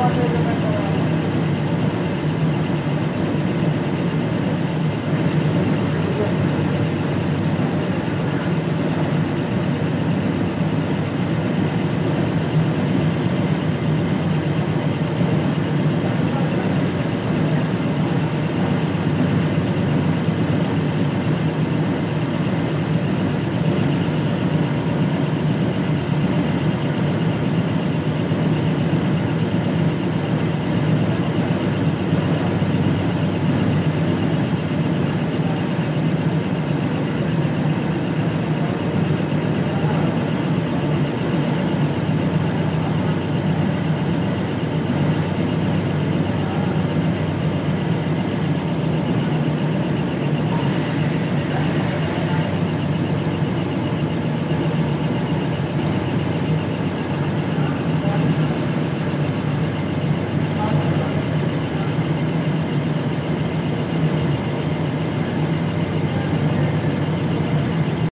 water in the middle.